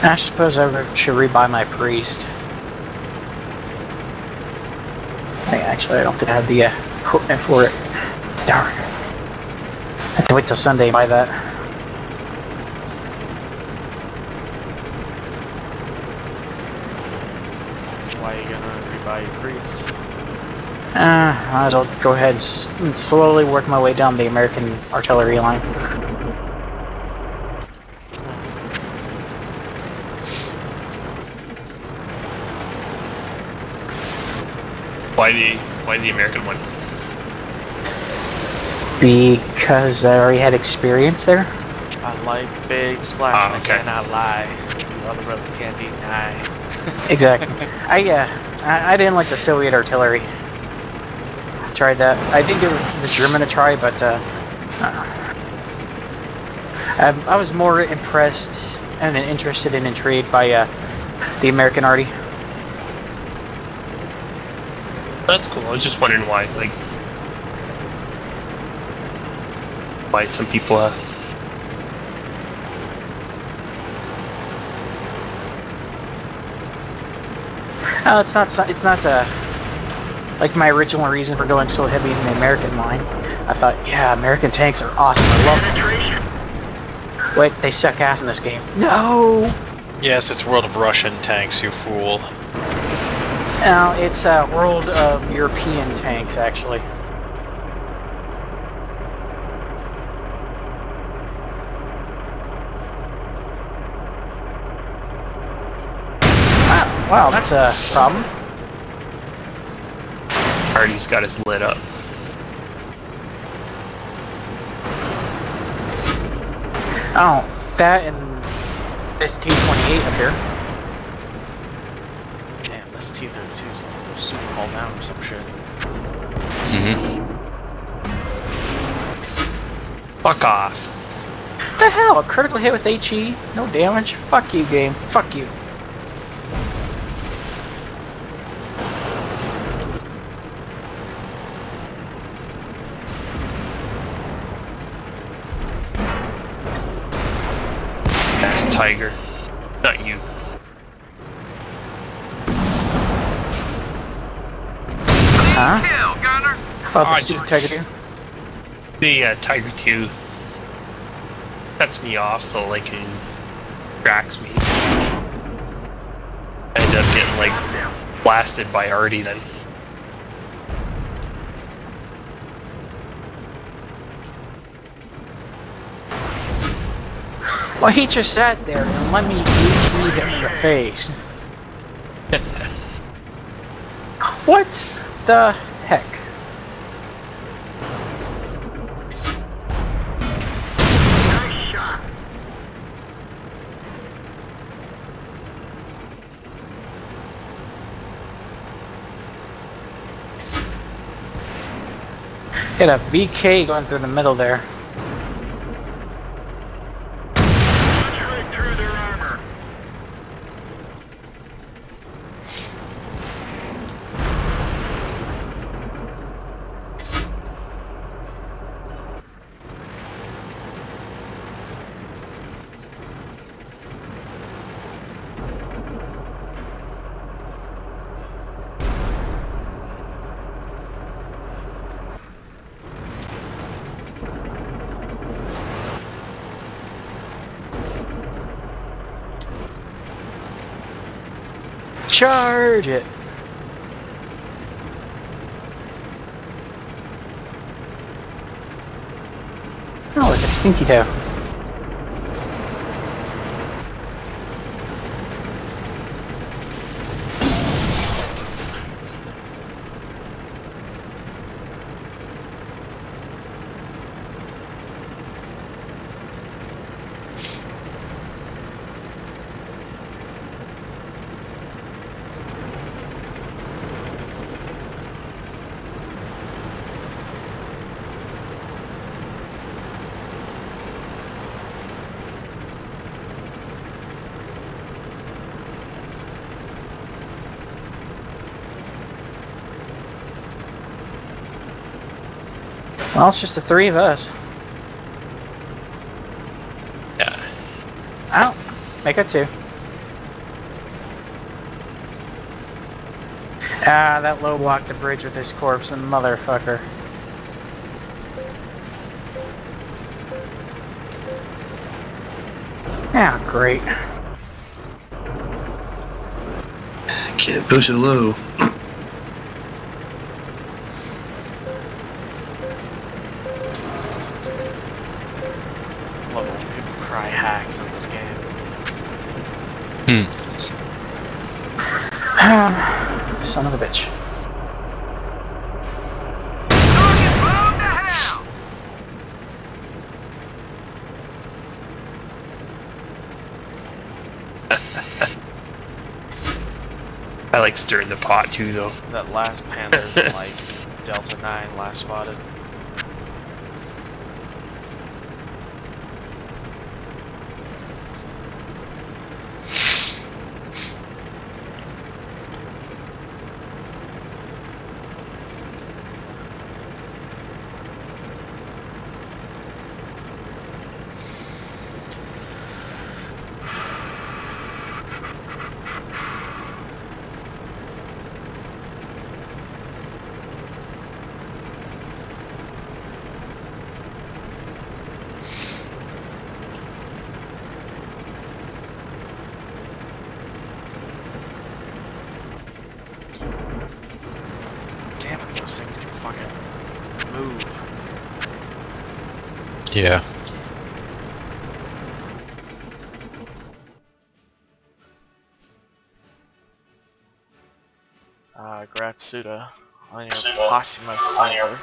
I suppose I should rebuy my priest. I, actually, I don't think I have the uh, equipment for it. Darn. I have to wait till Sunday to buy that. Why are you gonna rebuy your priest? Uh, might as well go ahead and slowly work my way down the American artillery line. Why the why the American one? Because I already had experience there. I like big splash. Ah, I cannot lie. You other brothers can't deny. Exactly. I, uh, I, I didn't like the Soviet artillery. I tried that. I did give the German a try, but uh, uh, I, I was more impressed and interested and intrigued by uh, the American arty. That's cool. I was just wondering why, like, why some people. Uh, Oh, it's not. It's not uh, like my original reason for going so heavy in the American line. I thought, yeah, American tanks are awesome. I love them. Wait, they suck ass in this game. No. Yes, it's World of Russian tanks, you fool. No, it's a World of European tanks, actually. Wow, wow, that's a problem. Hardy's got us lit up. Oh, that and this T-28 up here. Damn, this T-32 is super hull down or some shit. Mm-hmm. Fuck off. What the hell? A critical hit with HE? No damage? Fuck you, game. Fuck you. That's Tiger, not you. Huh? Oh, Ah, this just- just Tiger. The uh, Tiger Two cuts me off though, like and tracks me. I end up getting like blasted by arty then. Well, he just sat there and let me HE him in the face. what the heck? Hit a VK going through the middle there. Charge it! Oh, look at Stinky Toe. Well, it's just the three of us. Yeah. Out. Make it two. Ah, that low blocked the bridge with his corpse and motherfucker. Ah, great. Can't push it low. Hmm. Son of a bitch. I like stirring the pot too, though. That last Panthers in like Delta 9 last spotted. Yeah. Uh, Gratsuda on your posthumous sniper.